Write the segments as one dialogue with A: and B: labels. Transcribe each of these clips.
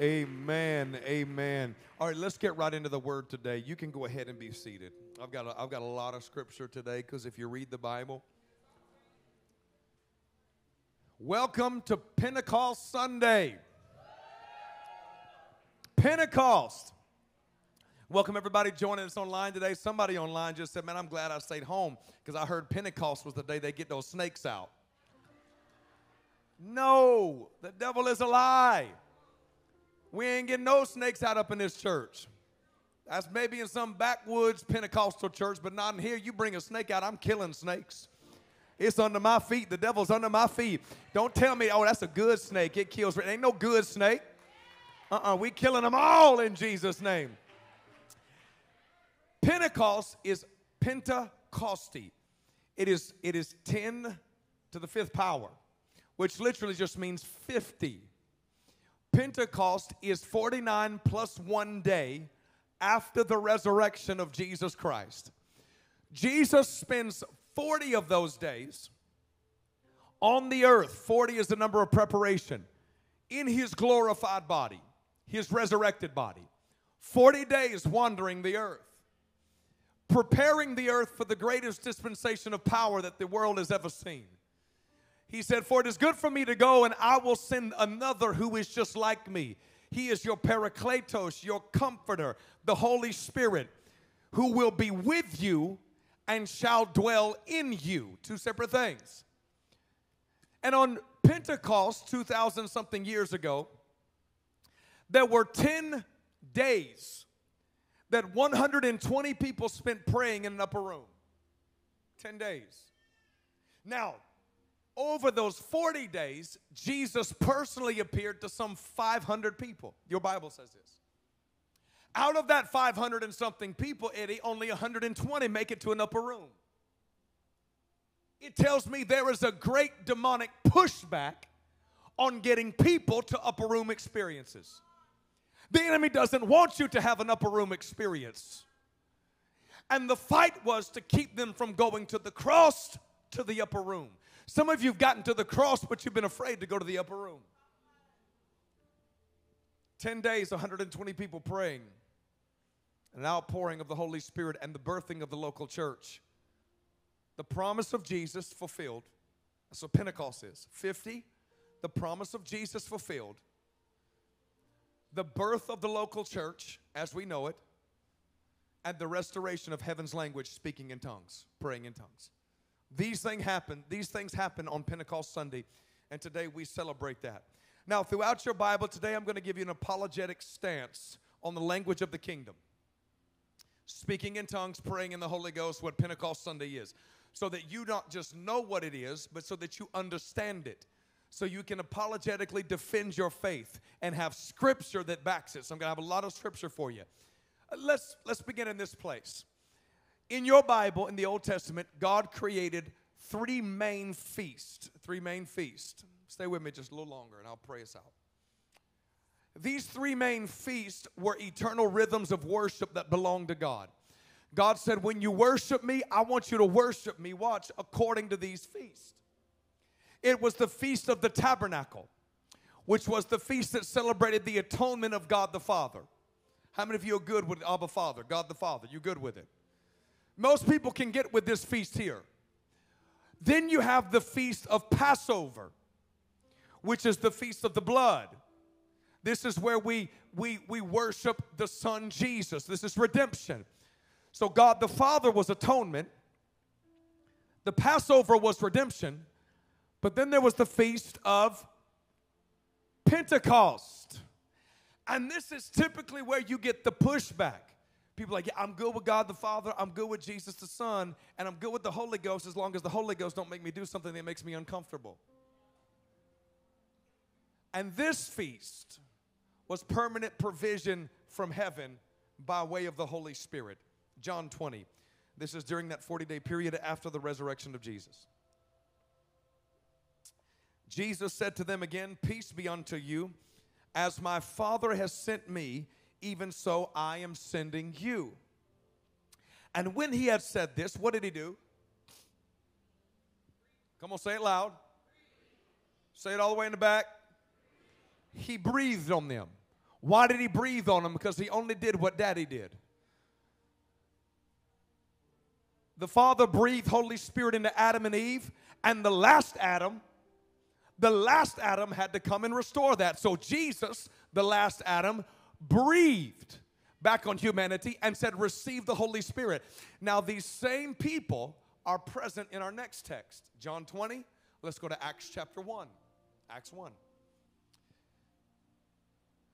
A: Amen. Amen. All right, let's get right into the word today. You can go ahead and be seated. I've got a, I've got a lot of scripture today because if you read the Bible, welcome to Pentecost Sunday. Pentecost. Welcome everybody joining us online today. Somebody online just said, "Man, I'm glad I stayed home because I heard Pentecost was the day they get those snakes out." No, the devil is a lie. We ain't getting no snakes out up in this church. That's maybe in some backwoods Pentecostal church, but not in here. You bring a snake out, I'm killing snakes. It's under my feet. The devil's under my feet. Don't tell me, oh, that's a good snake. It kills. It ain't no good snake. Uh-uh. We killing them all in Jesus' name. Pentecost is Pentecosti. It is, it is 10 to the fifth power, which literally just means 50. Pentecost is 49 plus one day after the resurrection of Jesus Christ. Jesus spends 40 of those days on the earth. 40 is the number of preparation in his glorified body, his resurrected body. 40 days wandering the earth, preparing the earth for the greatest dispensation of power that the world has ever seen. He said, For it is good for me to go, and I will send another who is just like me. He is your Parakletos, your comforter, the Holy Spirit, who will be with you and shall dwell in you. Two separate things. And on Pentecost, 2,000 something years ago, there were 10 days that 120 people spent praying in an upper room. 10 days. Now, over those 40 days, Jesus personally appeared to some 500 people. Your Bible says this. Out of that 500 and something people, Eddie, only 120 make it to an upper room. It tells me there is a great demonic pushback on getting people to upper room experiences. The enemy doesn't want you to have an upper room experience. And the fight was to keep them from going to the cross to the upper room. Some of you have gotten to the cross, but you've been afraid to go to the upper room. 10 days, 120 people praying, an outpouring of the Holy Spirit, and the birthing of the local church. The promise of Jesus fulfilled. That's what Pentecost is. 50, the promise of Jesus fulfilled. The birth of the local church as we know it, and the restoration of heaven's language, speaking in tongues, praying in tongues. These things happen, these things happen on Pentecost Sunday, and today we celebrate that. Now, throughout your Bible, today I'm going to give you an apologetic stance on the language of the kingdom. Speaking in tongues, praying in the Holy Ghost, what Pentecost Sunday is. So that you not just know what it is, but so that you understand it. So you can apologetically defend your faith and have scripture that backs it. So I'm going to have a lot of scripture for you. Let's, let's begin in this place in your Bible, in the Old Testament, God created three main feasts. Three main feasts. Stay with me just a little longer and I'll pray us out. These three main feasts were eternal rhythms of worship that belonged to God. God said, When you worship me, I want you to worship me, watch, according to these feasts. It was the Feast of the Tabernacle, which was the feast that celebrated the atonement of God the Father. How many of you are good with Abba Father, God the Father? You good with it? Most people can get with this feast here. Then you have the feast of Passover, which is the feast of the blood. This is where we we we worship the son Jesus. This is redemption. So God the Father was atonement. The Passover was redemption. But then there was the feast of Pentecost. And this is typically where you get the pushback. People like, yeah, I'm good with God the Father, I'm good with Jesus the Son, and I'm good with the Holy Ghost as long as the Holy Ghost don't make me do something that makes me uncomfortable. And this feast was permanent provision from heaven by way of the Holy Spirit. John 20. This is during that 40 day period after the resurrection of Jesus. Jesus said to them again, Peace be unto you. As my Father has sent me, even so I am sending you. And when he had said this, what did he do? Come on, say it loud. Say it all the way in the back. He breathed on them. Why did he breathe on them? Because he only did what daddy did. The Father breathed Holy Spirit into Adam and Eve, and the last Adam, the last Adam had to come and restore that. So Jesus, the last Adam, breathed back on humanity and said, Receive the Holy Spirit. Now, these same people are present in our next text, John 20. Let's go to Acts chapter 1. Acts 1.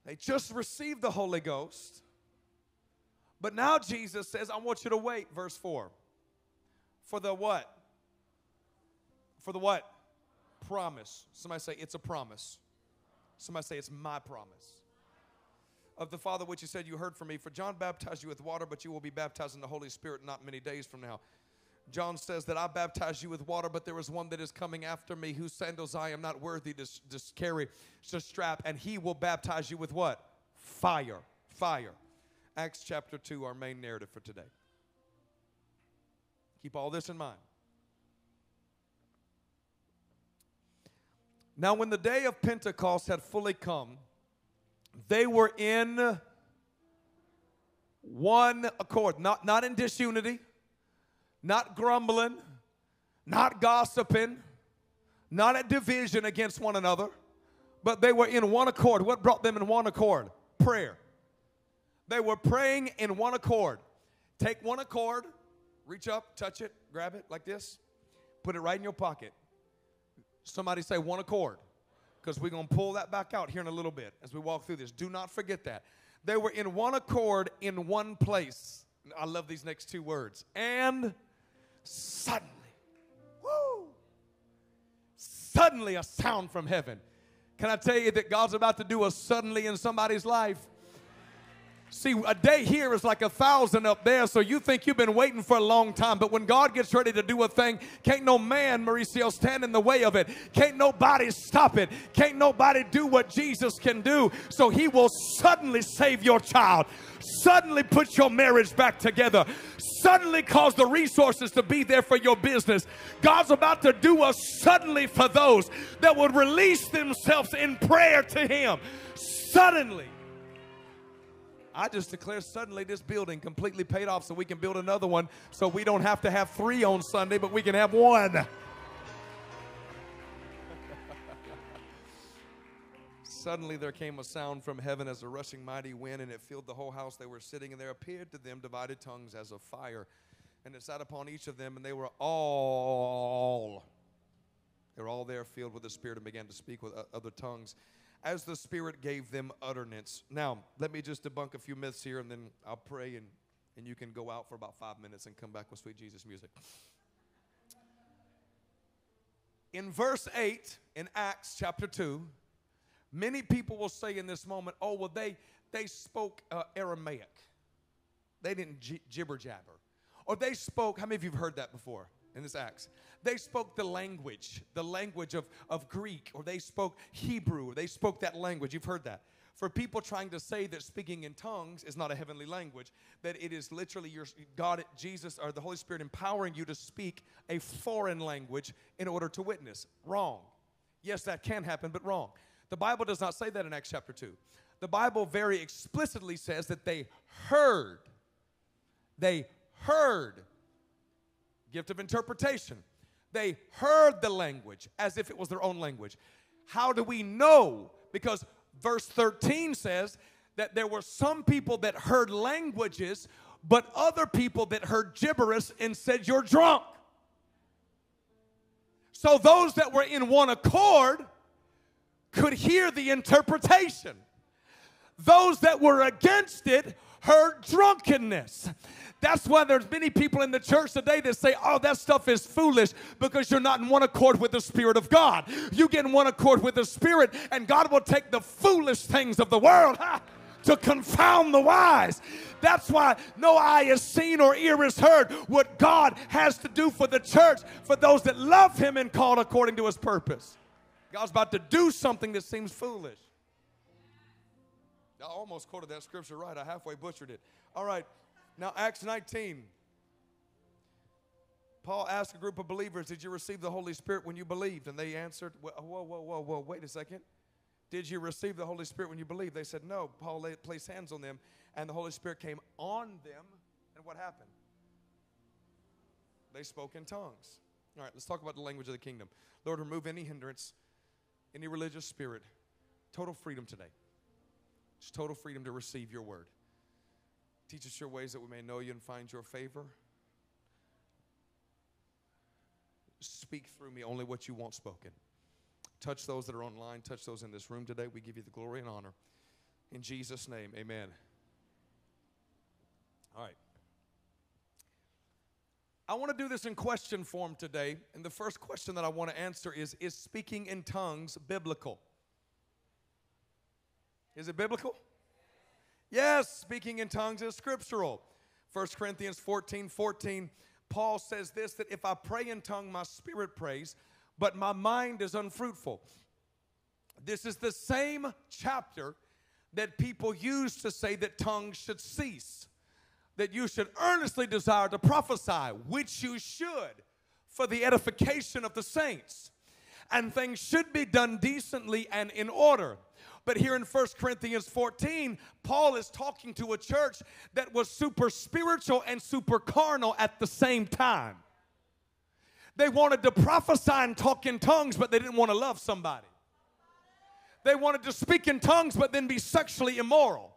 A: They just received the Holy Ghost. But now Jesus says, I want you to wait, verse 4. For the what? For the what? Promise. Somebody say, It's a promise. Somebody say, It's my promise. Of the Father, which He said, You heard from me. For John baptized you with water, but you will be baptized in the Holy Spirit not many days from now. John says that I baptize you with water, but there is one that is coming after me whose sandals I am not worthy to, to carry, to strap, and he will baptize you with what? Fire. Fire. Acts chapter 2, our main narrative for today. Keep all this in mind. Now, when the day of Pentecost had fully come, they were in one accord, not, not in disunity not grumbling, not gossiping, not at division against one another, but they were in one accord. What brought them in one accord? Prayer. They were praying in one accord. Take one accord, reach up, touch it, grab it like this, put it right in your pocket. Somebody say one accord, because we're going to pull that back out here in a little bit as we walk through this. Do not forget that. They were in one accord in one place. I love these next two words. And suddenly, woo, suddenly a sound from heaven. Can I tell you that God's about to do a suddenly in somebody's life? See, a day here is like a thousand up there, so you think you've been waiting for a long time. But when God gets ready to do a thing, can't no man, Mauricio, stand in the way of it. Can't nobody stop it. Can't nobody do what Jesus can do. So he will suddenly save your child, suddenly put your marriage back together, suddenly cause the resources to be there for your business. God's about to do a suddenly for those that would release themselves in prayer to him. Suddenly. I just declare suddenly this building completely paid off so we can build another one so we don't have to have three on Sunday, but we can have one. Suddenly there came a sound from heaven as a rushing mighty wind, and it filled the whole house they were sitting, and there appeared to them divided tongues as of fire, and it sat upon each of them, and they were all, they were all there filled with the Spirit and began to speak with other tongues as the Spirit gave them utterance. Now, let me just debunk a few myths here, and then I'll pray, and, and you can go out for about five minutes and come back with sweet Jesus music. In verse 8 in Acts chapter 2, many people will say in this moment, oh, well, they, they spoke uh, Aramaic. They didn't gibber jabber. Or they spoke, how many of you have heard that before in this Acts? They spoke the language, the language of, of Greek, or they spoke Hebrew, or they spoke that language. You've heard that. For people trying to say that speaking in tongues is not a heavenly language, that it is literally your God, Jesus, or the Holy Spirit empowering you to speak a foreign language in order to witness. Wrong. Yes, that can happen, but wrong. The Bible does not say that in Acts chapter 2. The Bible very explicitly says that they heard. They heard. Gift of interpretation. They heard the language as if it was their own language. How do we know? Because verse 13 says that there were some people that heard languages, but other people that heard gibberish and said, You're drunk. So those that were in one accord could hear the interpretation. Those that were against it heard drunkenness. That's why there's many people in the church today that say, oh, that stuff is foolish because you're not in one accord with the Spirit of God. You get in one accord with the Spirit, and God will take the foolish things of the world. To confound the wise. That's why no eye is seen or ear is heard what God has to do for the church, for those that love Him and called according to His purpose. God's about to do something that seems foolish. I almost quoted that scripture right. I halfway butchered it. All right, now, Acts 19. Paul asked a group of believers, Did you receive the Holy Spirit when you believed? And they answered, Whoa, whoa, whoa, whoa, wait a second. Did you receive the Holy Spirit when you believed? They said, No. Paul laid, placed hands on them, and the Holy Spirit came on them. And what happened? They spoke in tongues. All right, let's talk about the language of the kingdom. Lord, remove any hindrance, any religious spirit. Total freedom today. Just total freedom to receive your word. Teach us your ways that we may know you and find your favor. Speak through me only what you want spoken. Touch those that are online, touch those in this room today. We give you the glory and honor. In Jesus' name, amen. All right. I want to do this in question form today. And the first question that I want to answer is Is speaking in tongues biblical? Is it biblical? Yes, speaking in tongues is scriptural. 1 Corinthians 14 14, Paul says this that if I pray in tongue, my spirit prays, but my mind is unfruitful. This is the same chapter that people use to say that tongues should cease, that you should earnestly desire to prophesy, which you should for the edification of the saints. And things should be done decently and in order. But here in 1 Corinthians 14, Paul is talking to a church that was super spiritual and super carnal at the same time. They wanted to prophesy and talk in tongues, but they didn't want to love somebody. They wanted to speak in tongues, but then be sexually immoral.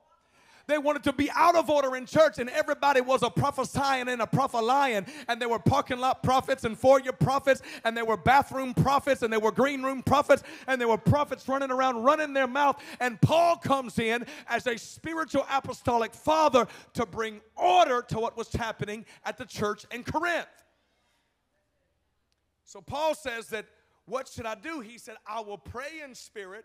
A: They wanted to be out of order in church, and everybody was a prophesying and a prophesying, and there were parking lot prophets and foyer prophets, and there were bathroom prophets, and there were green room prophets, and there were prophets running around running their mouth. And Paul comes in as a spiritual apostolic father to bring order to what was happening at the church in Corinth. So Paul says that what should I do? He said, I will pray in spirit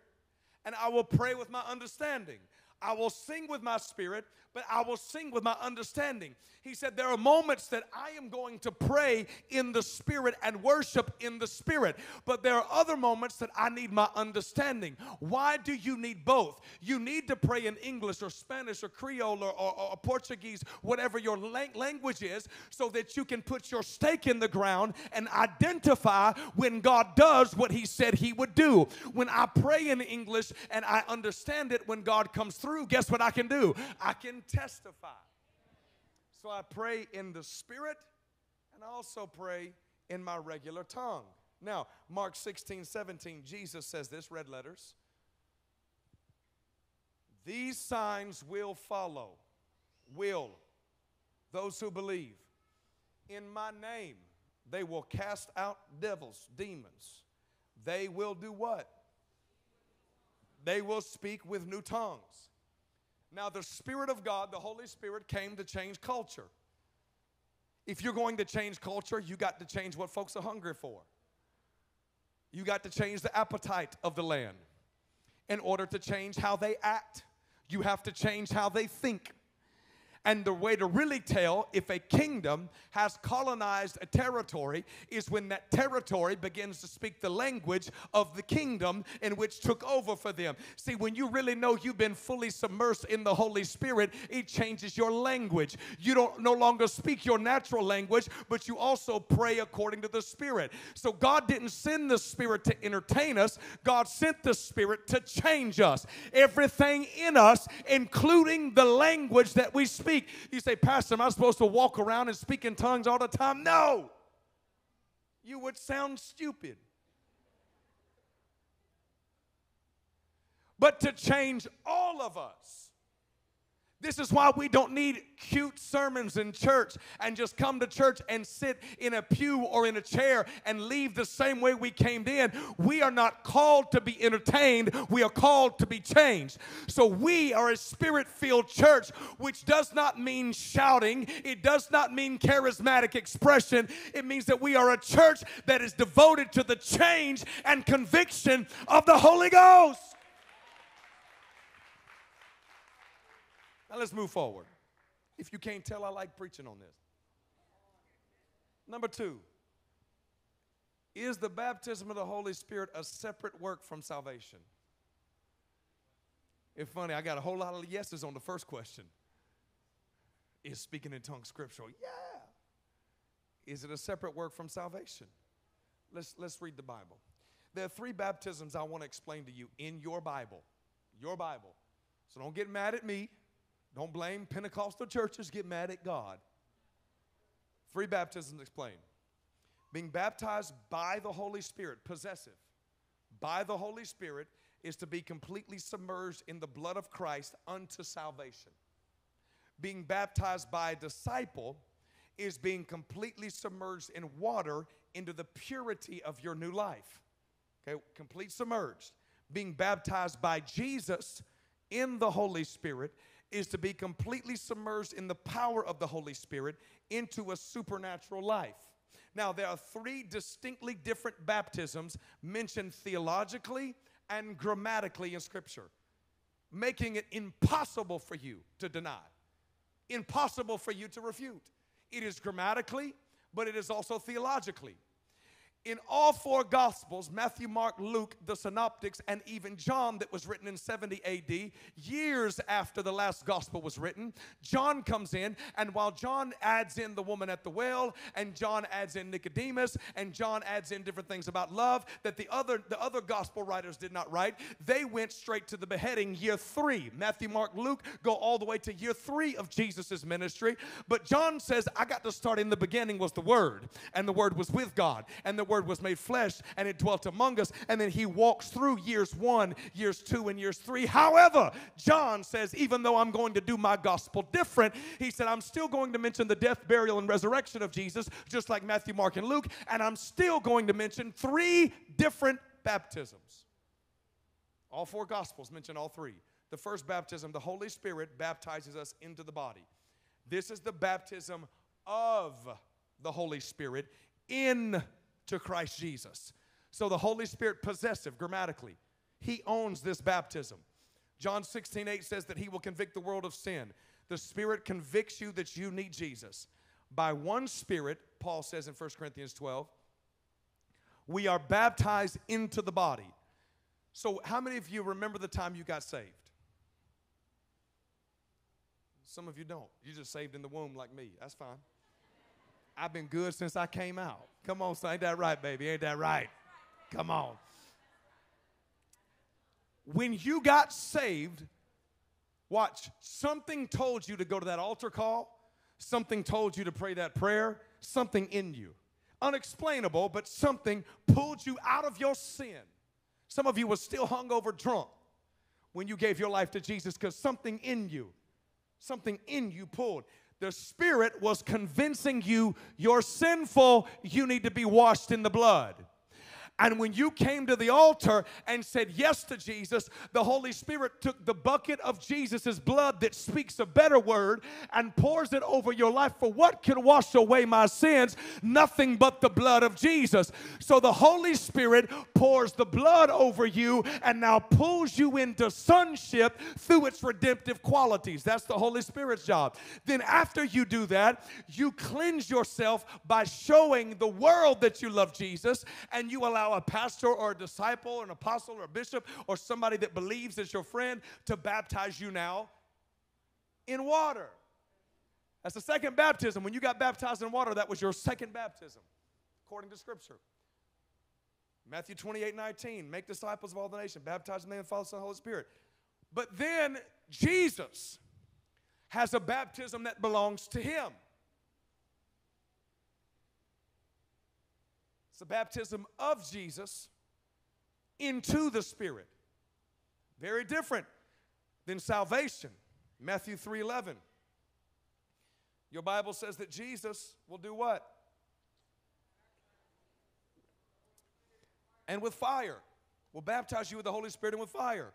A: and I will pray with my understanding. I will sing with my spirit, but I will sing with my understanding. He said, There are moments that I am going to pray in the spirit and worship in the spirit, but there are other moments that I need my understanding. Why do you need both? You need to pray in English or Spanish or Creole or, or, or Portuguese, whatever your language is, so that you can put your stake in the ground and identify when God does what He said He would do. When I pray in English and I understand it when God comes through, guess what I can do? I can testify. So I pray in the Spirit and I also pray in my regular tongue. Now, Mark 16, 17, Jesus says this, red letters. These signs will follow, will, those who believe. In my name, they will cast out devils, demons. They will do what? They will speak with new tongues. Now, the Spirit of God, the Holy Spirit, came to change culture. If you're going to change culture, you got to change what folks are hungry for. You got to change the appetite of the land. In order to change how they act, you have to change how they think. And the way to really tell if a kingdom has colonized a territory is when that territory begins to speak the language of the kingdom in which took over for them. See, when you really know you've been fully submersed in the Holy Spirit, it changes your language. You don't no longer speak your natural language, but you also pray according to the Spirit. So God didn't send the Spirit to entertain us, God sent the Spirit to change us. Everything in us, including the language that we speak speak. You say, Pastor, am I supposed to walk around and speak in tongues all the time? No. You would sound stupid. But to change all of us, this is why we don't need cute sermons in church and just come to church and sit in a pew or in a chair and leave the same way we came in. We are not called to be entertained, we are called to be changed. So we are a spirit filled church, which does not mean shouting, it does not mean charismatic expression. It means that we are a church that is devoted to the change and conviction of the Holy Ghost. Now let's move forward. If you can't tell, I like preaching on this. Number two, is the baptism of the Holy Spirit a separate work from salvation? It's funny, I got a whole lot of yeses on the first question. Is speaking in tongues scriptural? Yeah. Is it a separate work from salvation? Let's, let's read the Bible. There are three baptisms I want to explain to you in your Bible. Your Bible. So don't get mad at me. Don't blame Pentecostal churches, get mad at God. Free baptisms explained. Being baptized by the Holy Spirit, possessive, by the Holy Spirit, is to be completely submerged in the blood of Christ unto salvation. Being baptized by a disciple is being completely submerged in water into the purity of your new life. Okay, complete submerged. Being baptized by Jesus in the Holy Spirit is to be completely submerged in the power of the Holy Spirit into a supernatural life. Now, there are three distinctly different baptisms mentioned theologically and grammatically in Scripture, making it impossible for you to deny, impossible for you to refute. It is grammatically, but it is also theologically in all four gospels matthew mark luke the synoptics and even john that was written in 70 ad years after the last gospel was written john comes in and while john adds in the woman at the well and john adds in nicodemus and john adds in different things about love that the other the other gospel writers did not write they went straight to the beheading year three. Matthew mark luke go all the way to year three of jesus' ministry. But john says i got to start in the beginning was the word and the word was with god and the word Word was made flesh and it dwelt among us. And then he walks through years one, years two, and years three. However, John says, even though I'm going to do my gospel different, he said, I'm still going to mention the death, burial, and resurrection of Jesus, just like Matthew, Mark, and Luke. And I'm still going to mention three different baptisms. All four gospels mention all three. The first baptism, the Holy Spirit baptizes us into the body. This is the baptism of the Holy Spirit in to Christ Jesus. So the Holy Spirit, possessive grammatically, he owns this baptism. John 16, 8 says that he will convict the world of sin. The Spirit convicts you that you need Jesus. By one Spirit, Paul says in 1 Corinthians 12, we are baptized into the body. So, how many of you remember the time you got saved? Some of you don't. You just saved in the womb like me. That's fine. I've been good since I came out. Come on, son. Ain't that right, baby? Ain't that right? Come on. When you got saved, watch, something told you to go to that altar call, something told you to pray that prayer, something in you. Unexplainable, but something pulled you out of your sin. Some of you were still hungover drunk when you gave your life to Jesus because something in you, something in you pulled. The Spirit was convincing you you're sinful, you need to be washed in the blood. And when you came to the altar and said yes to Jesus, the Holy Spirit took the bucket of Jesus' blood that speaks a better word and pours it over your life. For what can wash away my sins? Nothing but the blood of Jesus. So the Holy Spirit pours the blood over you and now pulls you into sonship through its redemptive qualities. That's the Holy Spirit's job. Then, after you do that, you cleanse yourself by showing the world that you love Jesus and you allow allow a pastor or a disciple or an apostle or a bishop or somebody that believes is your friend to baptize you now in water. That's the second baptism. When you got baptized in water, that was your second baptism, according to Scripture. Matthew 28 19, make disciples of all the nations, baptize in the name of the Father, Son, and Holy Spirit. But then Jesus has a baptism that belongs to him. It's the baptism of Jesus into the Spirit. Very different than salvation. Matthew 3:11. Your Bible says that Jesus will do what? And with fire. Will baptize you with the Holy Spirit and with fire.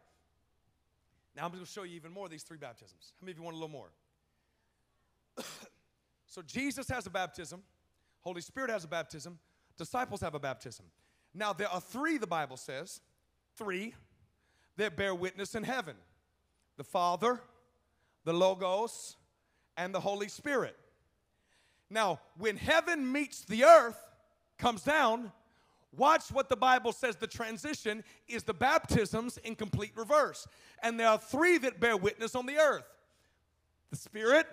A: Now I'm going to show you even more of these three baptisms. How many of you want a little more? so Jesus has a baptism, Holy Spirit has a baptism, disciples have a baptism. Now, there are three, the Bible says, three that bear witness in heaven the Father, the Logos, and the Holy Spirit. Now, when heaven meets the earth, comes down, watch what the Bible says the transition is the baptisms in complete reverse. And there are three that bear witness on the earth the Spirit,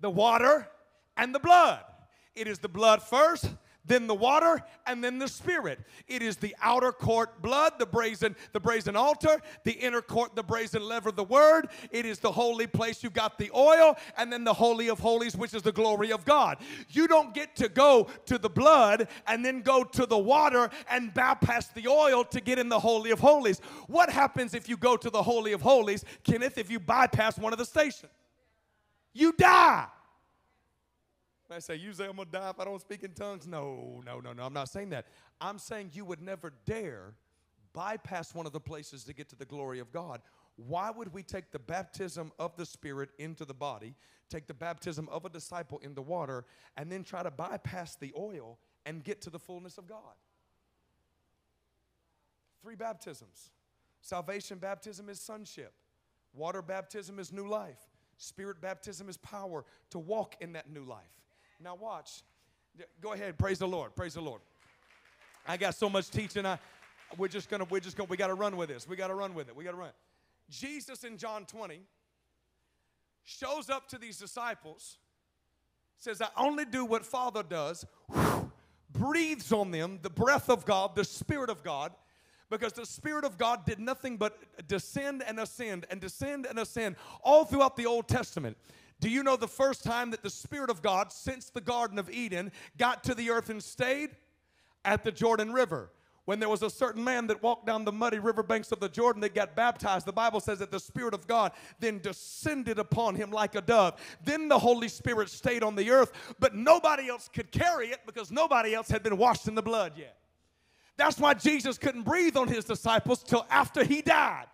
A: the water, and the blood. It is the blood first, then the water, and then the spirit. It is the outer court blood, the brazen, the brazen altar, the inner court, the brazen laver, the word. It is the holy place. You've got the oil, and then the holy of holies, which is the glory of God. You don't get to go to the blood and then go to the water and bypass the oil to get in the holy of holies. What happens if you go to the holy of holies, Kenneth, if you bypass one of the stations? You die. I say, you say I'm gonna die if I don't speak in tongues? No, no, no, no. I'm not saying that. I'm saying you would never dare bypass one of the places to get to the glory of God. Why would we take the baptism of the Spirit into the body, take the baptism of a disciple in the water, and then try to bypass the oil and get to the fullness of God? Three baptisms. Salvation baptism is sonship. Water baptism is new life. Spirit baptism is power to walk in that new life. Now watch. Go ahead. Praise the Lord. Praise the Lord. I got so much teaching. I we're just gonna we're just gonna we gotta run with this. We gotta run with it. We gotta run. Jesus in John 20 shows up to these disciples, says, I only do what Father does, breathes on them the breath of God, the Spirit of God, because the Spirit of God did nothing but descend and ascend and descend and ascend all throughout the Old Testament. Do you know the first time that the Spirit of God, since the Garden of Eden, got to the earth and stayed? At the Jordan River. When there was a certain man that walked down the muddy riverbanks of the Jordan that got baptized, the Bible says that the Spirit of God then descended upon him like a dove. Then the Holy Spirit stayed on the earth, but nobody else could carry it because nobody else had been washed in the blood yet. That's why Jesus couldn't breathe on his disciples till after he died.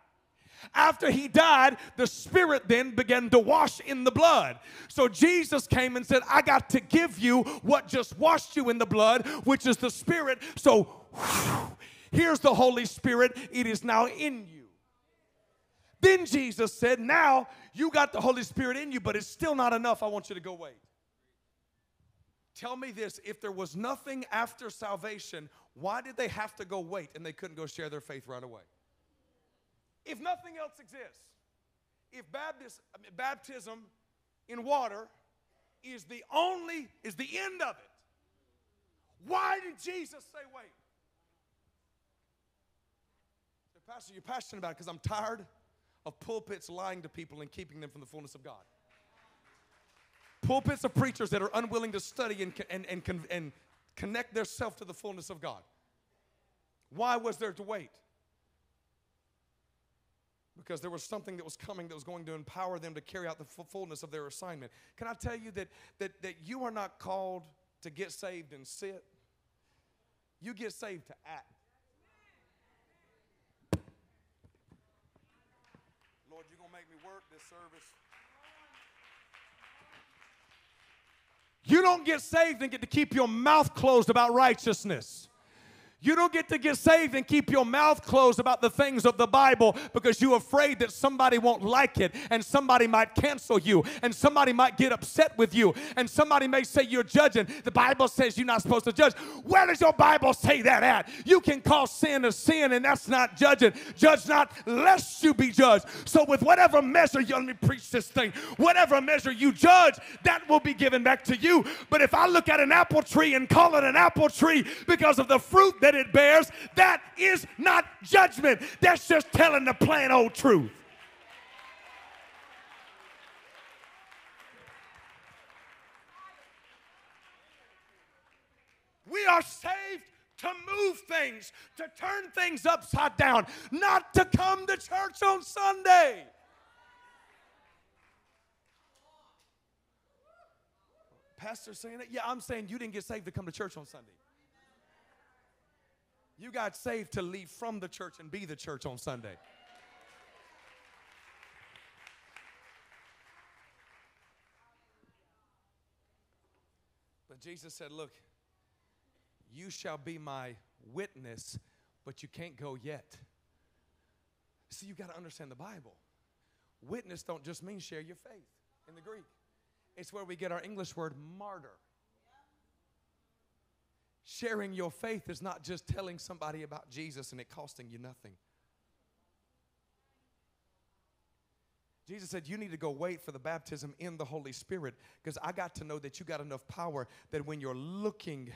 A: After he died, the Spirit then began to wash in the blood. So Jesus came and said, I got to give you what just washed you in the blood, which is the Spirit. So whew, here's the Holy Spirit, it is now in you. Then Jesus said, Now you got the Holy Spirit in you, but it's still not enough. I want you to go wait. Tell me this if there was nothing after salvation, why did they have to go wait and they couldn't go share their faith right away? If nothing else exists, if baptism in water is the only, is the end of it, why did Jesus say wait? Pastor, you're passionate about it because I'm tired of pulpits lying to people and keeping them from the fullness of God. Pulpits of preachers that are unwilling to study and, and, and, and connect themselves to the fullness of God. Why was there to wait? Because there was something that was coming that was going to empower them to carry out the fullness of their assignment. Can I tell you that, that, that you are not called to get saved and sit? You get saved to act. Lord, you're going to make me work this service. You don't get saved and get to keep your mouth closed about righteousness. You don't get to get saved and keep your mouth closed about the things of the Bible because you're afraid that somebody won't like it and somebody might cancel you and somebody might get upset with you and somebody may say you're judging. The Bible says you're not supposed to judge. Where does your Bible say that at? You can call sin a sin and that's not judging. Judge not lest you be judged. So with whatever measure, you let me preach this thing, whatever measure you judge, that will be given back to you. But if I look at an apple tree and call it an apple tree because of the fruit that that it bears, that is not judgment. That's just telling the plain old truth. We are saved to move things, to turn things upside down, not to come to church on Sunday. Pastor saying it? Yeah, I'm saying you didn't get saved to come to church on Sunday. You got saved to leave from the church and be the church on Sunday. But Jesus said, Look, you shall be my witness, but you can't go yet. See, you got to understand the Bible. Witness don't just mean share your faith in the Greek, it's where we get our English word martyr. Sharing your faith is not just telling somebody about Jesus and it costing you nothing. Jesus said, You need to go wait for the baptism in the Holy Spirit because I got to know that you got enough power that when you're looking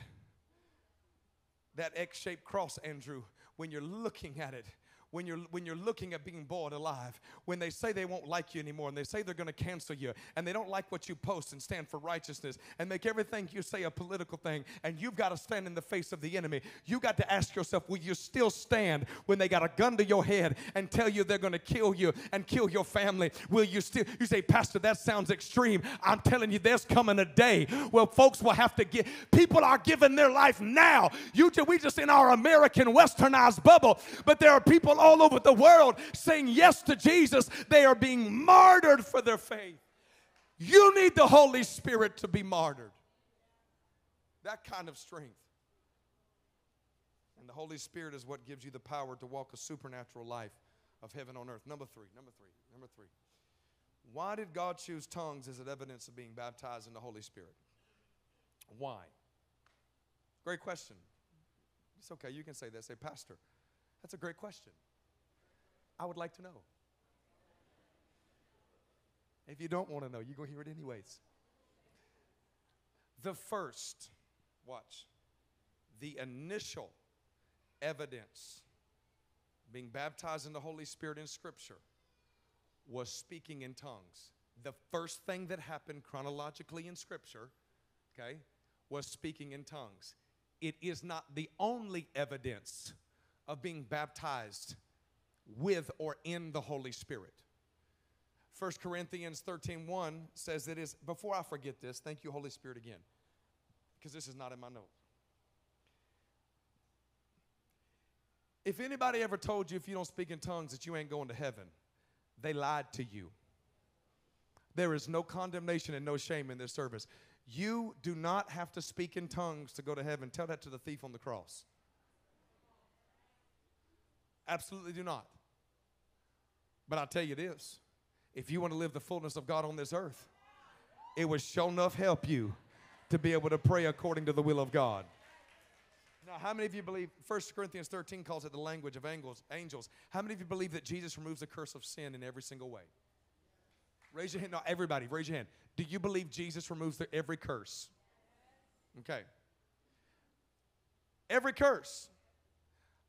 A: that X shaped cross, Andrew, when you're looking at it, when you're when you're looking at being boiled alive when they say they won't like you anymore and they say they're going to cancel you and they don't like what you post and stand for righteousness and make everything you say a political thing and you've got to stand in the face of the enemy you got to ask yourself will you still stand when they got a gun to your head and tell you they're going to kill you and kill your family? Will you still you say pastor that sounds extreme. I'm telling you there's coming a day. Where folks will have to get people are giving their life now. You we just in our american westernized bubble but there are people all over the world saying yes to Jesus. They are being martyred for their faith. You need the Holy Spirit to be martyred. That kind of strength. And the Holy Spirit is what gives you the power to walk a supernatural life of heaven on earth. Number three, number three, number three. Why did God choose tongues as an evidence of being baptized in the Holy Spirit? Why? Great question. It's okay, you can say that. Say, Pastor, that's a great question. I would like to know. If you don't want to know, you're going to hear it anyways. The first, watch, the initial evidence being baptized in the Holy Spirit in Scripture was speaking in tongues. The first thing that happened chronologically in Scripture, okay, was speaking in tongues. It is not the only evidence of being baptized with or in the Holy Spirit. 1 Corinthians 13 1 says it is, before I forget this, thank you, Holy Spirit, again, because this is not in my notes. If anybody ever told you if you don't speak in tongues that you ain't going to heaven, they lied to you. There is no condemnation and no shame in this service. You do not have to speak in tongues to go to heaven. Tell that to the thief on the cross. Absolutely do not. But I'll tell you this if you want to live the fullness of God on this earth, it would sure enough help you to be able to pray according to the will of God. Now, how many of you believe 1 Corinthians 13 calls it the language of angels? Angels. How many of you believe that Jesus removes the curse of sin in every single way? Raise your hand. No, everybody, raise your hand. Do you believe Jesus removes the, every curse? Okay. Every curse.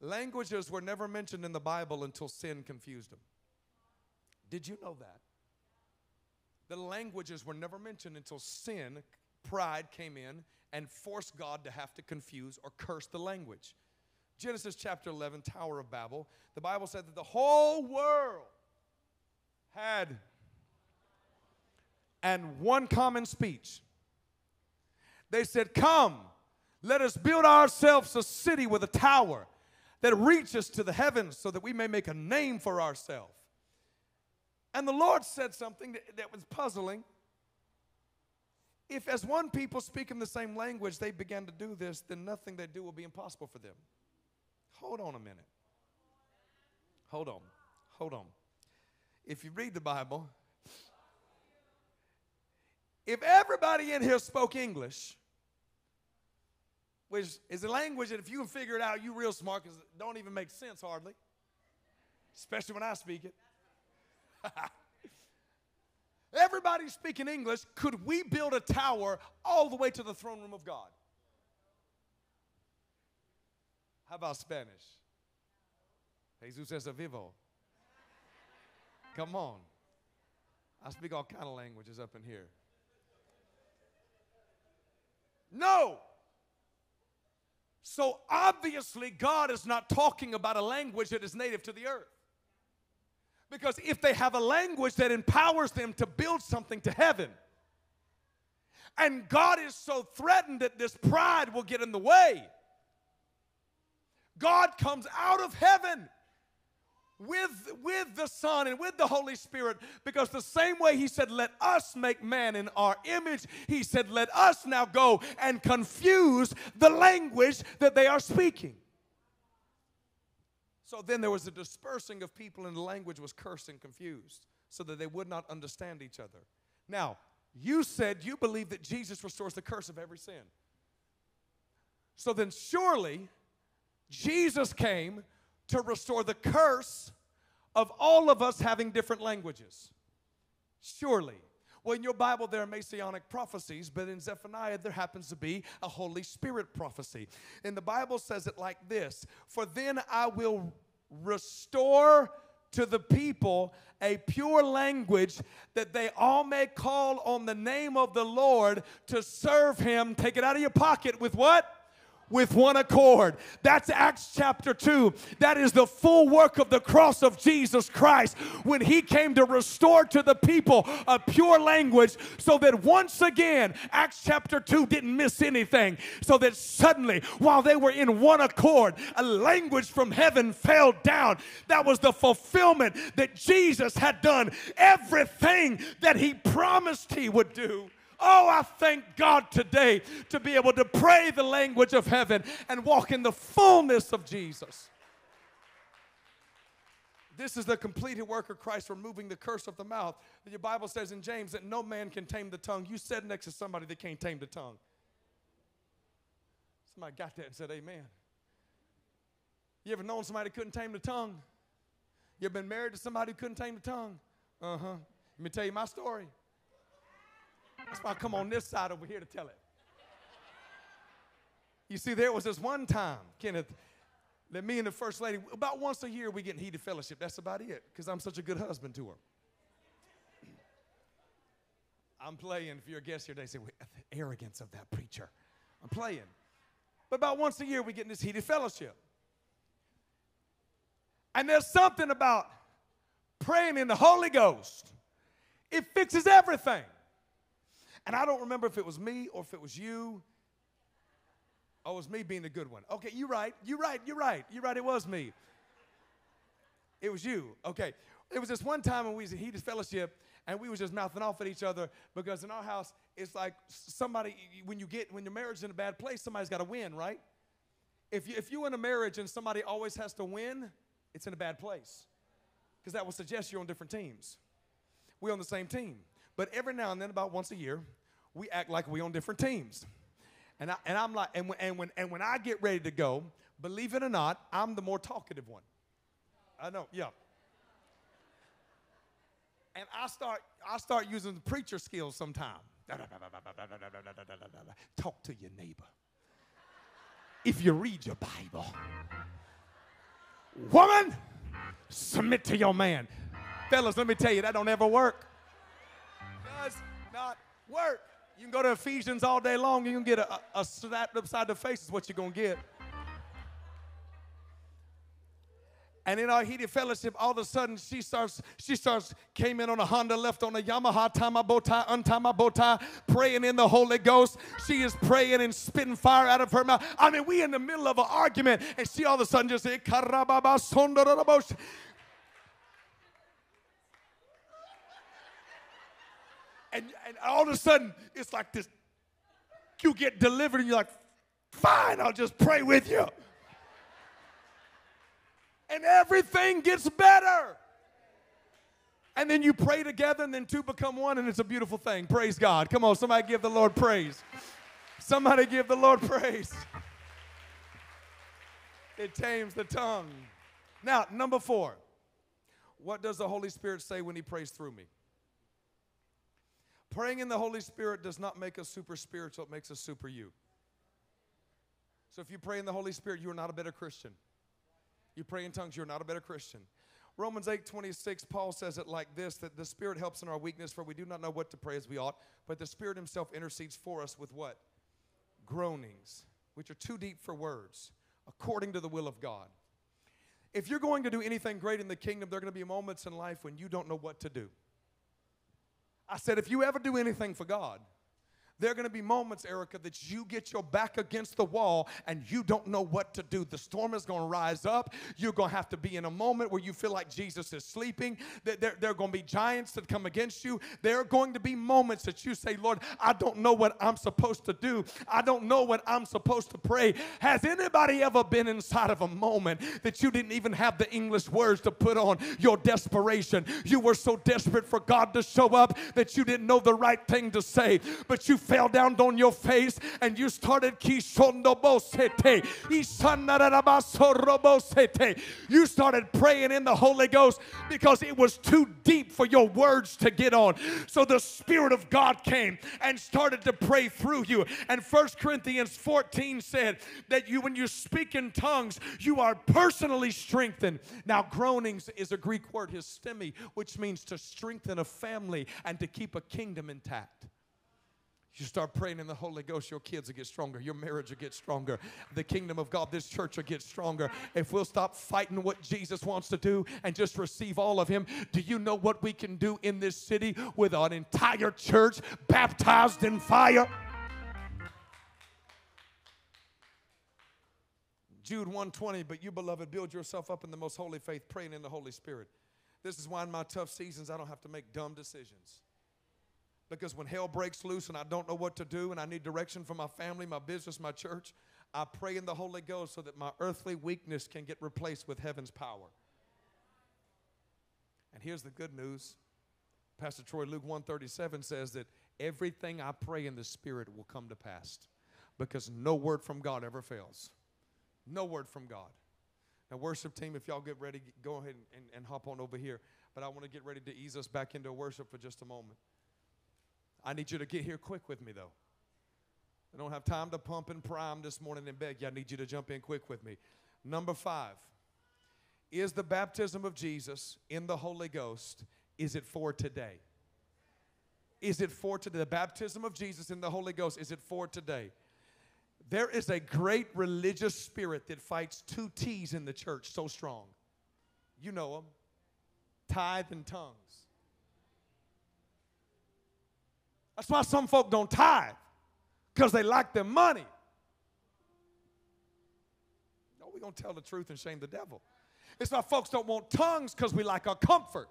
A: Languages were never mentioned in the Bible until sin confused them. Did you know that? The languages were never mentioned until sin, pride came in and forced God to have to confuse or curse the language. Genesis chapter 11, Tower of Babel, the Bible said that the whole world had and one common speech. They said, Come, let us build ourselves a city with a tower that reaches to the heavens so that we may make a name for ourselves. And the Lord said something that, that was puzzling. If, as one people speak in the same language, they began to do this, then nothing they do will be impossible for them. Hold on a minute. Hold on. Hold on. If you read the Bible, if everybody in here spoke English, which is a language that if you can figure it out, you real smart because it don't even make sense hardly, especially when I speak it. Everybody speaking English, could we build a tower all the way to the throne room of God? How about Spanish? Jesus es a vivo. Come on. I speak all kind of languages up in here. No. So obviously, God is not talking about a language that is native to the earth. Because if they have a language that empowers them to build something to heaven, and God is so threatened that this pride will get in the way, God comes out of heaven with, with the Son and with the Holy Spirit. Because the same way He said, Let us make man in our image, He said, Let us now go and confuse the language that they are speaking. So then there was a dispersing of people, and the language was cursed and confused so that they would not understand each other. Now, you said you believe that Jesus restores the curse of every sin. So then, surely, Jesus came to restore the curse of all of us having different languages. Surely. Well, in your Bible, there are messianic prophecies, but in Zephaniah, there happens to be a Holy Spirit prophecy. And the Bible says it like this For then I will restore to the people a pure language that they all may call on the name of the Lord to serve him. Take it out of your pocket with what? With one accord. That's Acts chapter 2. That is the full work of the cross of Jesus Christ when he came to restore to the people a pure language so that once again, Acts chapter 2 didn't miss anything. So that suddenly, while they were in one accord, a language from heaven fell down. That was the fulfillment that Jesus had done everything that he promised he would do. Oh, I thank God today to be able to pray the language of heaven and walk in the fullness of Jesus. This is the completed work of Christ removing the curse of the mouth. Your Bible says in James that no man can tame the tongue. You said next to somebody that can't tame the tongue. Somebody got that and said, Amen. You ever known somebody couldn't tame the tongue? You ever been married to somebody who couldn't tame the tongue? Uh huh. Let me tell you my story. That's why I come on this side over here to tell it. You see, there was this one time, Kenneth, that me and the first lady, about once a year, we get in heated fellowship. That's about it, because I'm such a good husband to her. I'm playing. If you're a guest here, they say, the arrogance of that preacher. I'm playing. But about once a year, we get in this heated fellowship. And there's something about praying in the Holy Ghost, it fixes everything. And I don't remember if it was me or if it was you. Oh, it was me being the good one. Okay, you're right. You're right. You're right. You're right. It was me. It was you. Okay. It was this one time when we was in heated fellowship and we was just mouthing off at each other because in our house it's like somebody when you get when your marriage is in a bad place somebody's got to win right if you if you in a marriage and somebody always has to win it's in a bad place because that will suggest you're on different teams we're on the same team but every now and then, about once a year, we act like we on different teams. And, I, and I'm like, and when, and, when, and when I get ready to go, believe it or not, I'm the more talkative one. I know, yeah. And I start, I start using the preacher skills sometime. Talk to your neighbor. If you read your Bible, woman, submit to your man. Fellas, let me tell you, that don't ever work not work. You can go to Ephesians all day long, you can get a, a, a slap upside the face, is what you're going to get. And in our heated fellowship, all of a sudden she starts, she starts, came in on a Honda, left on a Yamaha, tie my bow tie, untie my bow tie, praying in the Holy Ghost. She is praying and spitting fire out of her mouth. I mean, we in the middle of an argument, and she all of a sudden just said, and, and all of a sudden it's like this you get delivered and you're like fine i'll just pray with you. And everything gets better. And then you pray together and then two become one and it's a beautiful thing. Praise god. Come on somebody give the lord praise. Somebody give the lord praise. It tames the tongue. Now number four. What does the holy spirit say when he prays through me Praying in the Holy Spirit does not make us super spiritual, it makes us super you. So if you pray in the Holy Spirit, you are not a better Christian. You pray in tongues, you're not a better Christian. Romans 8 26, Paul says it like this that the Spirit helps in our weakness, for we do not know what to pray as we ought, but the Spirit Himself intercedes for us with what? Groanings, which are too deep for words, according to the will of God. If you're going to do anything great in the kingdom, there are going to be moments in life when you don't know what to do. I said, if you ever do anything for God, there are going to be moments, Erica, that you get your back against the wall and you don't know what to do. The storm is going to rise up. You're going to have to be in a moment where you feel like Jesus is sleeping. There, there, there, are going to be giants that come against you. There are going to be moments that you say, Lord, I don't know what I'm supposed to do. I don't know what I'm supposed to pray. Has anybody ever been inside of a moment that you didn't even have the English words to put on your desperation? You were so desperate for God to show up that you didn't know the right thing to say, but you fell down on your face and you started you started praying in the Holy Ghost because it was too deep for your words to get on. So the Spirit of God came and started to pray through you. And First Corinthians 14 said that you, when you speak in tongues, you are personally strengthened. Now, groanings is a Greek word, histemi, which means to strengthen a family and to keep a kingdom intact. You start praying in the Holy Ghost, your kids will get stronger, your marriage will get stronger, the kingdom of God, this church will get stronger. If we'll stop fighting what Jesus wants to do and just receive all of Him, do you know what we can do in this city with an entire church baptized in fire? Jude 120, but you, beloved, build yourself up in the most holy faith, praying in the Holy Spirit. This is why in my tough seasons I don't have to make dumb decisions. Because when hell breaks loose and I don't know what to do and I need direction for my family, my business, my church, I pray in the Holy Ghost so that my earthly weakness can get replaced with heaven's power. And here's the good news. Pastor Troy Luke 137 says that everything I pray in the spirit will come to pass because no word from God ever fails. No word from God. Now, worship team, if y'all get ready, go ahead and, and hop on over here. But I want to get ready to ease us back into worship for just a moment. I need you to get here quick with me, though. I don't have time to pump and prime this morning and beg you. I need you to jump in quick with me. Number five is the baptism of Jesus in the Holy Ghost, is it for today? Is it for today? The baptism of Jesus in the Holy Ghost, is it for today? There is a great religious spirit that fights two T's in the church so strong. You know them tithe and tongues. That's why some folk don't tithe, because they like their money. No, we're going to tell the truth and shame the devil. It's why folks don't want tongues, because we like our comfort.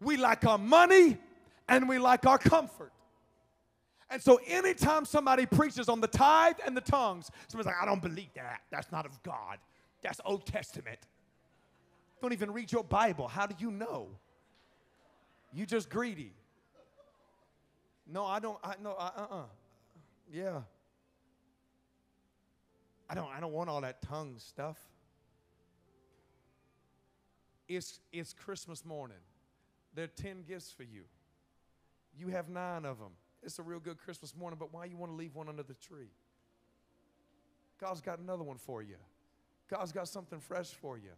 A: We like our money and we like our comfort. And so anytime somebody preaches on the tithe and the tongues, somebody's like, I don't believe that. That's not of God. That's Old Testament. Don't even read your Bible. How do you know? You just greedy. No, I don't. I no. Uh. Uh. Yeah. I don't. I don't want all that tongue stuff. It's it's Christmas morning. There are ten gifts for you. You have nine of them. It's a real good Christmas morning, but why you want to leave one under the tree? God's got another one for you. God's got something fresh for you.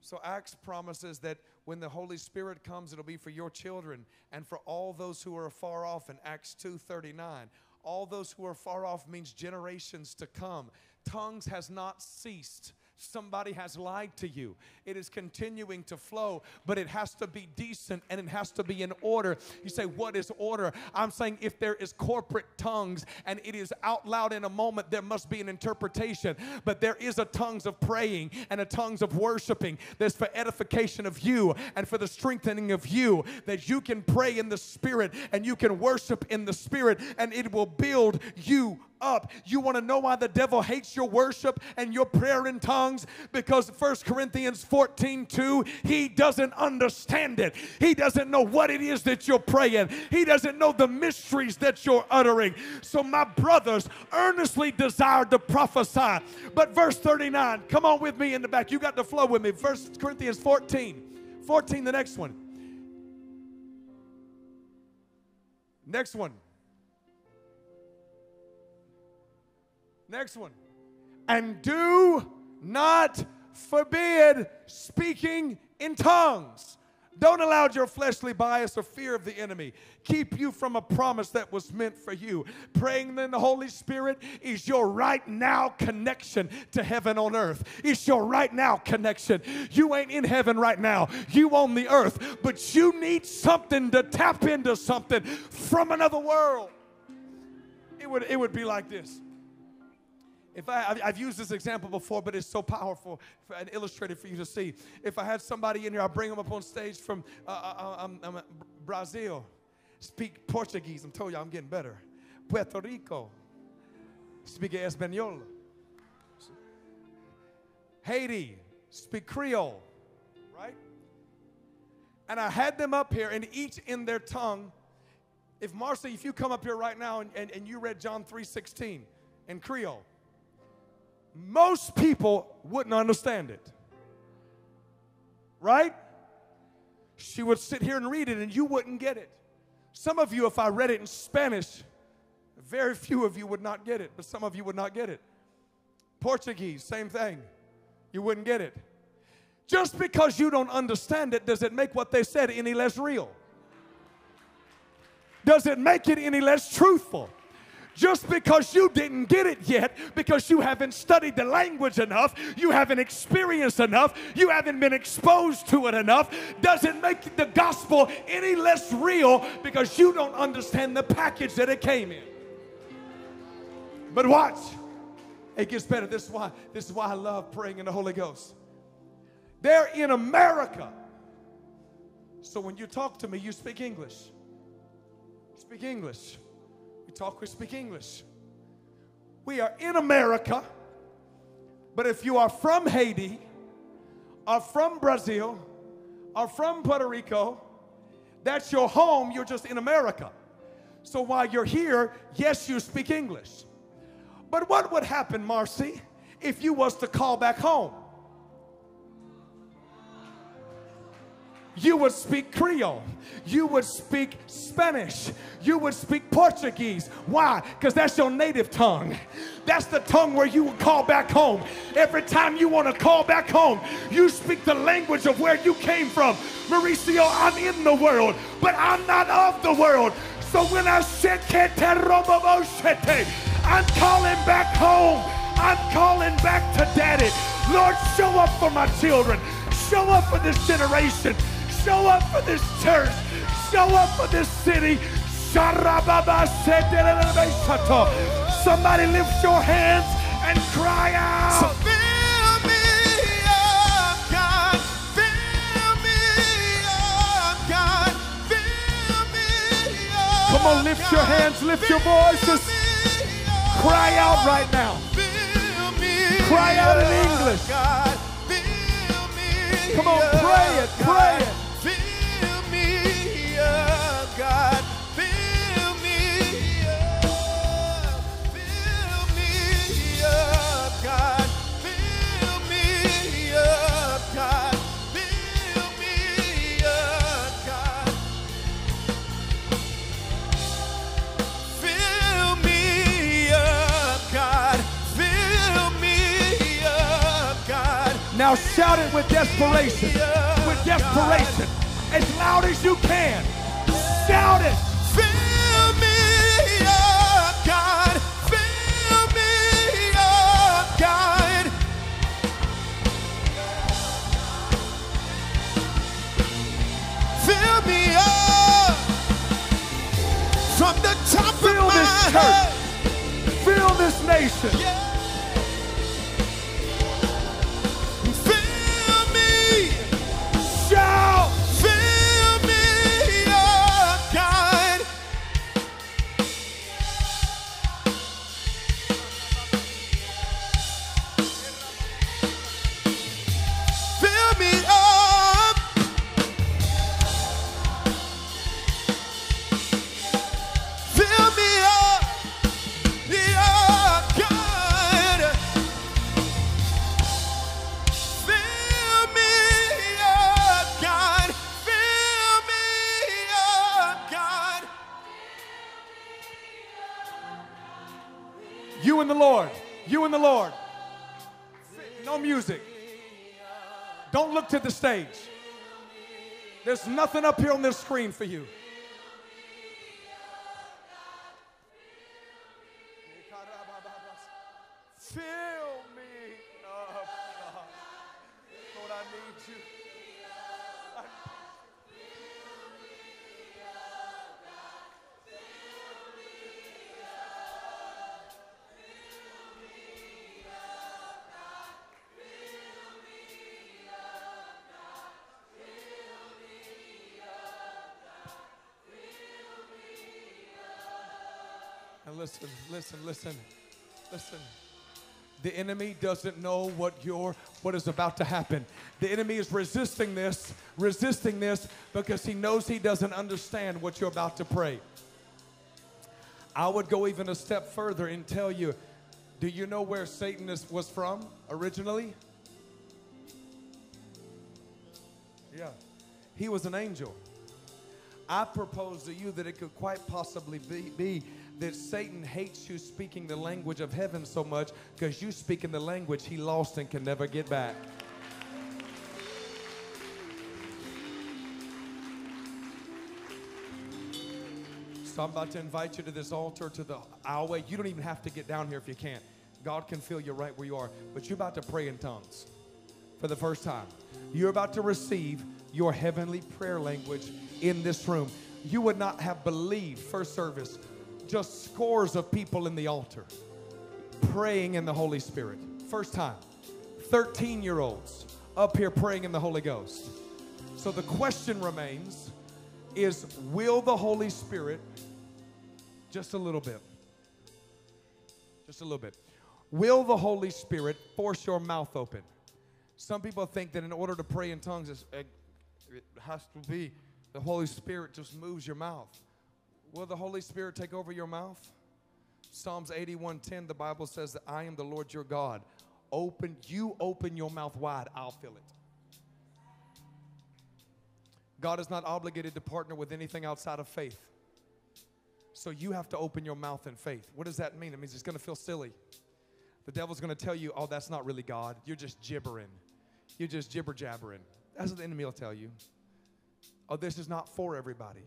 A: So Acts promises that when the Holy Spirit comes, it'll be for your children and for all those who are far off in Acts 2:39. All those who are far off means generations to come. Tongues has not ceased. Somebody has lied to you. It is continuing to flow, but it has to be decent and it has to be in order. You say, What is order? I'm saying if there is corporate tongues and it is out loud in a moment, there must be an interpretation. But there is a tongues of praying and a tongues of worshiping. There's for edification of you and for the strengthening of you that you can pray in the Spirit and you can worship in the Spirit and it will build you up. You want to know why the devil hates your worship and your prayer in tongues? Because 1 Corinthians 14 2, he doesn't understand it. He doesn't know what it is that you're praying, he doesn't know the mysteries that you're uttering. So, my brothers earnestly desired to prophesy. But verse 39, come on with me in the back. You got to flow with me. 1 Corinthians 14. 14, the next one. Next one. Next one. And do not forbid speaking in tongues. Don't allow your fleshly bias or fear of the enemy keep you from a promise that was meant for you. Praying in the Holy Spirit is your right now connection to heaven on earth. It's your right now connection. You ain't in heaven right now, you on the earth, but you need something to tap into something from another world. It would, it would be like this if I, I've used this example before, but it's so powerful and illustrated for you to see. If I had somebody in here, I'll bring them up on stage from uh, uh, uh um, um, Brazil, speak Portuguese. I'm telling you, I'm getting better. Puerto Rico, speak Espanol. Haiti, speak Creole, right? And I had them up here, and each in their tongue If Marcy, if you come up here right now and, and, and you read John 3:16 in Creole, most people wouldn't understand it. Right? She would sit here and read it and you wouldn't get it. Some of you, if I read it in Spanish, very few of you would not get it, but some of you would not get it. Portuguese, same thing. You wouldn't get it. Just because you don't understand it, does it make what they said any less real? Does it make it any less truthful? Just because you didn't get it yet, because you haven't studied the language enough, you haven't experienced enough, you haven't been exposed to it enough, doesn't make the gospel any less real because you don't understand the package that it came in. But watch, it gets better. This is why, this is why I love praying in the Holy Ghost. They're in America. So when you talk to me, you speak English. Speak English. Talk, we speak English. We are in America, but if you are from Haiti, or from Brazil, or from Puerto Rico, that's your home, you're just in America. So while you're here, yes, you speak English. But what would happen, Marcy, if you was to call back home? You would speak Creole. You would speak Spanish. You would speak Portuguese. Why? Because that's your native tongue. That's the tongue where you would call back home. Every time you want to call back home, you speak the language of where you came from. Mauricio, I'm in the world, but I'm not of the world. So when I said, I'm calling back home. I'm calling back to daddy. Lord, show up for my children. Show up for this generation. Show up for this church. Show up for this city. Somebody lift your hands and cry out.
B: Fill me up, God. Fill me up, God. Fill me up.
A: Come on, lift your hands, lift your voices. Cry out right now. Cry out in English.
B: God. Fill me
A: Come on, pray it, pray it. Shout it with desperation. With desperation. As loud as you can. Shout it.
B: Fill me up, God. Fill me up, God. Fill me up from the top
A: Fill
B: of my
A: this church.
B: head.
A: Fill this nation.
B: Fill
A: stage. There's nothing up here on this screen for you. Listen, listen, listen, listen. The enemy doesn't know what your what is about to happen. The enemy is resisting this, resisting this because he knows he doesn't understand what you're about to pray. I would go even a step further and tell you do you know where Satan is, was from originally? Yeah. He was an angel. I propose to you that it could quite possibly be, be that Satan hates you speaking the language of heaven so much because you speak in the language he lost and can never get back. So I'm about to invite you to this altar, to the aisleway. You don't even have to get down here if you can't. God can feel you right where you are. But you're about to pray in tongues for the first time. You're about to receive your heavenly prayer language in this room. You would not have believed first service, just scores of people in the altar praying in the Holy Spirit. First time. 13 year olds up here praying in the Holy Ghost. So the question remains is will the Holy Spirit just a little bit just a little bit will the Holy Spirit force your mouth open? Some people think that in order to pray in tongues it has to be the Holy Spirit just moves your mouth. Will the Holy Spirit take over your mouth? Psalms 81:10 the Bible says that I am the Lord your God. Open you open your mouth wide, I'll fill it. God is not obligated to partner with anything outside of faith. So you have to open your mouth in faith. What does that mean? It means it's going to feel silly. The devil's going to tell you, oh, that's not really God. You're just gibbering. You're just gibber jabbering. That's what the enemy will tell you. Oh, this is not for everybody.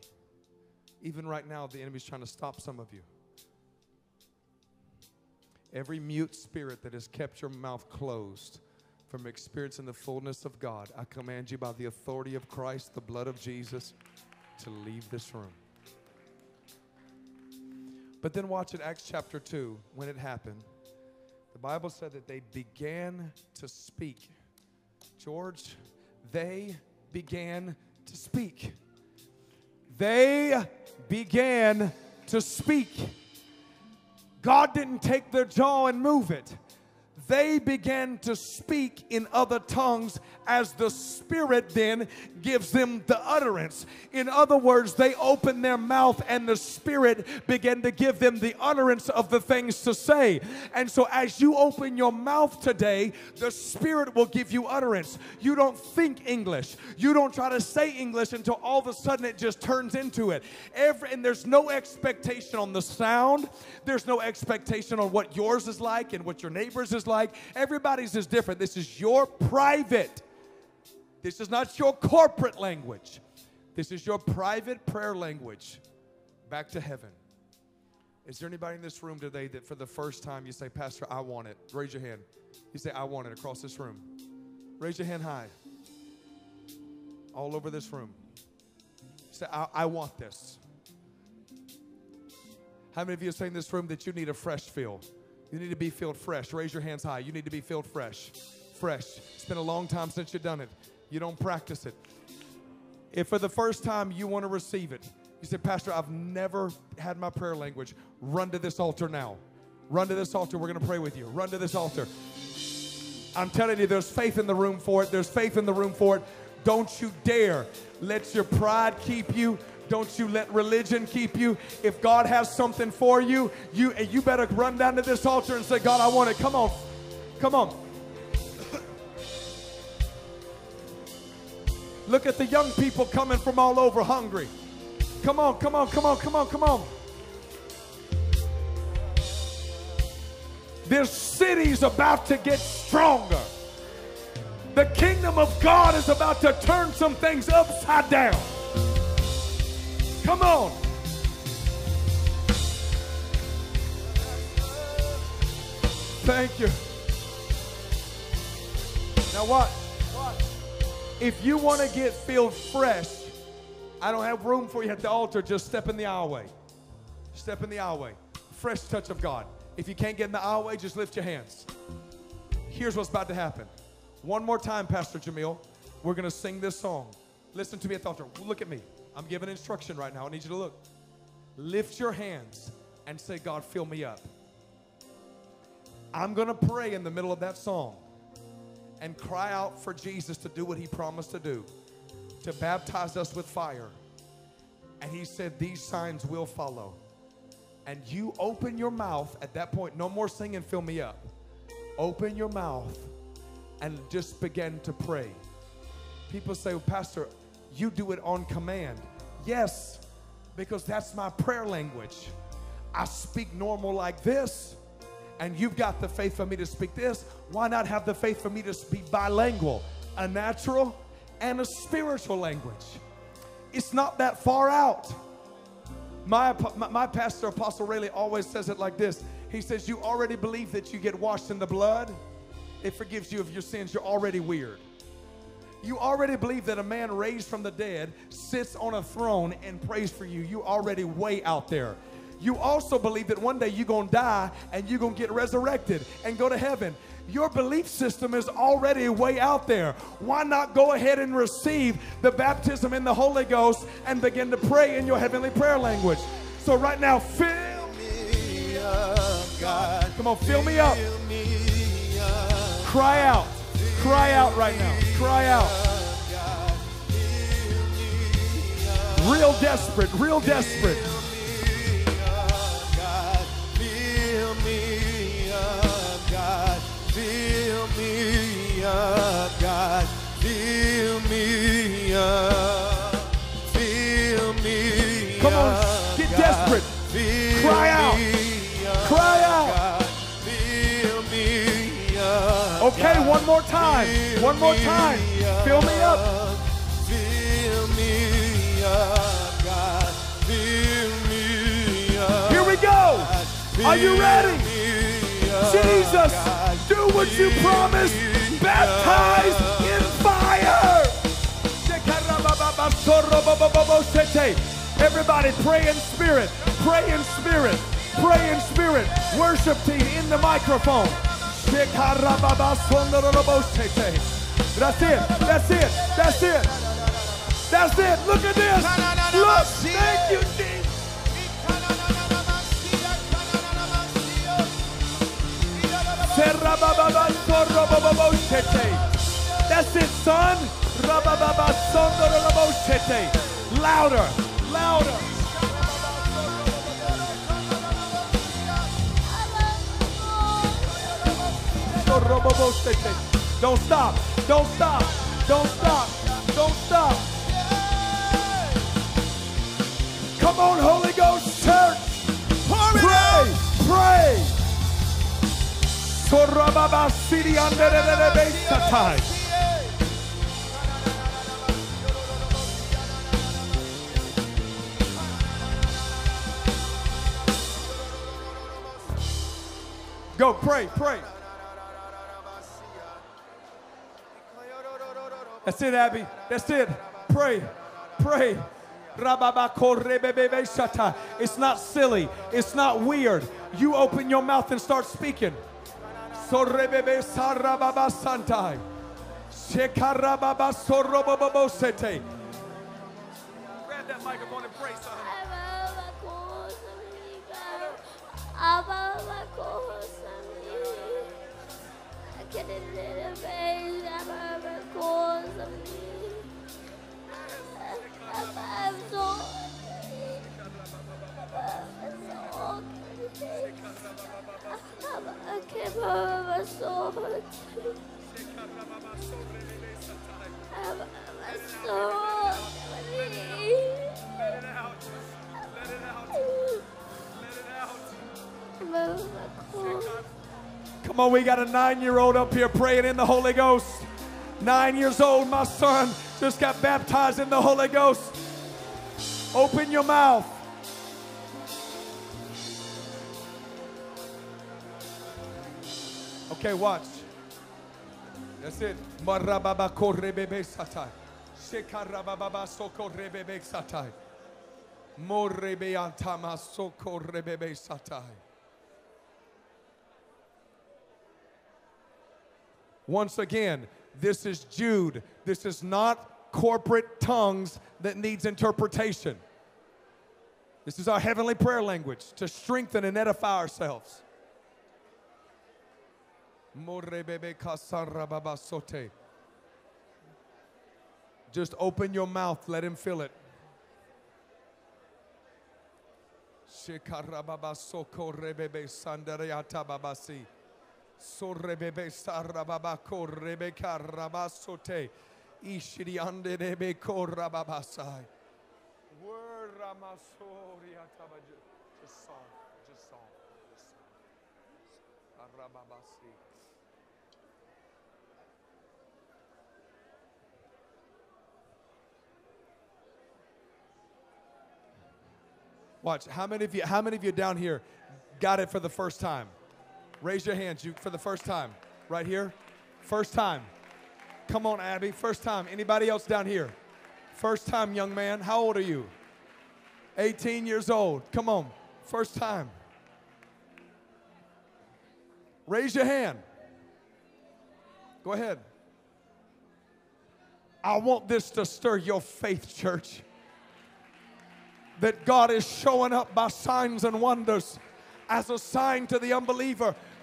A: Even right now, the enemy's trying to stop some of you. Every mute spirit that has kept your mouth closed from experiencing the fullness of God, I command you by the authority of Christ, the blood of Jesus, to leave this room. But then watch it, Acts chapter 2, when it happened. The Bible said that they began to speak. George, they began to speak. They began to speak. God didn't take their jaw and move it. They began to speak in other tongues as the Spirit then gives them the utterance. In other words, they opened their mouth and the Spirit began to give them the utterance of the things to say. And so, as you open your mouth today, the Spirit will give you utterance. You don't think English, you don't try to say English until all of a sudden it just turns into it. Every, and there's no expectation on the sound, there's no expectation on what yours is like and what your neighbor's is like. Everybody's is different. This is your private this is not your corporate language. This is your private prayer language back to heaven. Is there anybody in this room today that for the first time you say, Pastor, I want it? Raise your hand. You say, I want it across this room. Raise your hand high. All over this room. Say, I, I want this. How many of you are saying in this room that you need a fresh fill? You need to be filled fresh. Raise your hands high. You need to be filled fresh. Fresh. It's been a long time since you've done it. You don't practice it. If for the first time you want to receive it, you say, Pastor, I've never had my prayer language. Run to this altar now. Run to this altar. We're going to pray with you. Run to this altar. I'm telling you, there's faith in the room for it. There's faith in the room for it. Don't you dare let your pride keep you. Don't you let religion keep you. If God has something for you, you you better run down to this altar and say, God, I want it. Come on. Come on. Look at the young people coming from all over hungry. Come on, come on, come on, come on, come on. This city's about to get stronger. The kingdom of God is about to turn some things upside down. Come on. Thank you. Now what? If you want to get filled fresh, I don't have room for you at the altar. Just step in the aisleway. Step in the aisleway. Fresh touch of God. If you can't get in the aisleway, just lift your hands. Here's what's about to happen. One more time, Pastor Jamil. We're going to sing this song. Listen to me at the altar. Look at me. I'm giving instruction right now. I need you to look. Lift your hands and say, God, fill me up. I'm going to pray in the middle of that song and cry out for Jesus to do what he promised to do to baptize us with fire. And he said, These signs will follow. and you open your mouth at that point, no more singing, fill me up. Open your mouth and just begin to pray. People say, well, Pastor, you do it on command. Yes, because that's my prayer language. I speak normal like this, and you've got the faith for me to speak this. Why not have the faith for me to speak bilingual, a natural and a spiritual language? It's not that far out. My, my, my pastor, Apostle Rayleigh, always says it like this He says, You already believe that you get washed in the blood, it forgives you of your sins. You're already weird. You already believe that a man raised from the dead sits on a throne and prays for you. You already way out there. You also believe that one day you're going to die and you're going to get resurrected and go to heaven. Your belief system is already way out there. Why not go ahead and receive the baptism in the Holy Ghost and begin to pray in your heavenly prayer language? So, right now, fill
B: me up, God.
A: Come on, fill me up.
B: Fill me up,
A: Cry out. Cry out right now. Cry out. Real desperate, real desperate.
B: God. Fill me up, Real
A: desperate, real desperate.
B: God. Fill
A: Okay, one more time. One more time. Fill me up.
B: Fill me up, God. Fill me up.
A: Here we go. Are you ready? Jesus, do what you promised.
B: me
A: Baptize in fire. Everybody pray in spirit. Pray in spirit. Pray in spirit. Worship team in the microphone. That's it. That's it. That's it. That's it. Look at this. Look. Thank you, Jesus. That's it, son. Louder, louder. Don't stop, don't stop, don't stop, don't stop. Come on, Holy Ghost Church. Pray, pray. Sorababa City under the Satai. Go, pray, pray. That's it, Abby. That's it. Pray, pray. It's not silly. It's not weird. You open your mouth and start speaking. So rebebe sarababa santai. Son. Let it out. Let it out. Let it out. Come on, we got a nine year old up here praying in the Holy Ghost. Nine years old, my son just got baptized in the Holy Ghost. Open your mouth. Okay, watch. That's it. Once again, this is Jude. This is not corporate tongues that needs interpretation. This is our heavenly prayer language to strengthen and edify ourselves. Just open your mouth, let him fill it. Shekarababa sokorebebe sandareata babasi. Sorebebe sarababa korebe karabasote. Ishiri ande rebe korababasai. Word. Just song, just song, just song. Arababasi. Watch. How many of you? How many of you down here got it for the first time? Raise your hands. You for the first time. Right here. First time. Come on, Abby. First time. Anybody else down here? First time, young man. How old are you? 18 years old. Come on. First time. Raise your hand. Go ahead. I want this to stir your faith, church that God is showing up by signs and wonders as a sign to the unbeliever.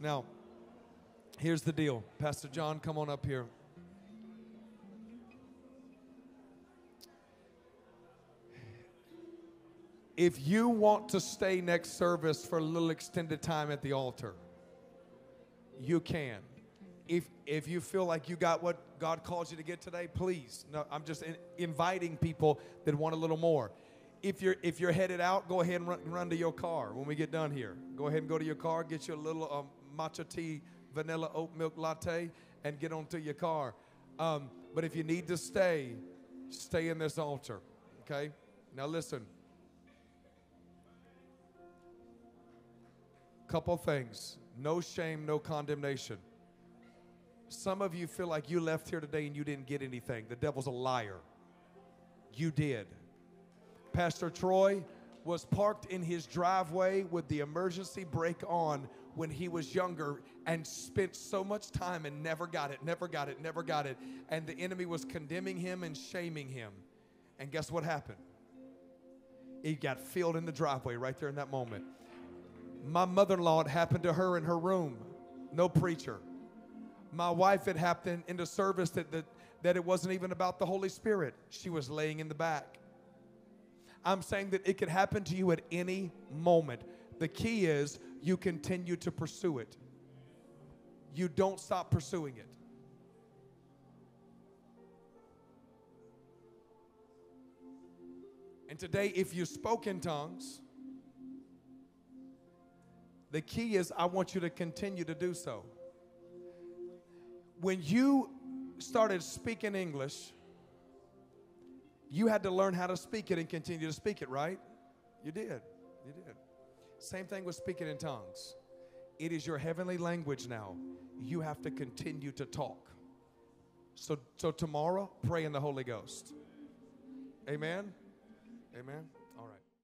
A: Now, here's the deal. Pastor John, come on up here. If you want to stay next service for a little extended time at the altar, you can if if you feel like you got what God calls you to get today, please. No, I'm just in, inviting people that want a little more. If you're if you're headed out, go ahead and run, run to your car when we get done here. Go ahead and go to your car, get you a little um, matcha tea, vanilla oat milk latte, and get onto your car. Um, but if you need to stay, stay in this altar. Okay. Now listen. Couple things. No shame, no condemnation. Some of you feel like you left here today and you didn't get anything. The devil's a liar. You did. Pastor Troy was parked in his driveway with the emergency brake on when he was younger and spent so much time and never got it, never got it, never got it. And the enemy was condemning him and shaming him. And guess what happened? He got filled in the driveway right there in that moment. My mother in law, it happened to her in her room. No preacher my wife had happened in the service that, that, that it wasn't even about the Holy Spirit. She was laying in the back. I'm saying that it could happen to you at any moment. The key is you continue to pursue it. You don't stop pursuing it. And today, if you spoke in tongues, the key is I want you to continue to do so when you started speaking English, you had to learn how to speak it and continue to speak it, right? You did. You did. Same thing with speaking in tongues. It is your heavenly language now. You have to continue to talk. So, so tomorrow, pray in the Holy Ghost. Amen. Amen.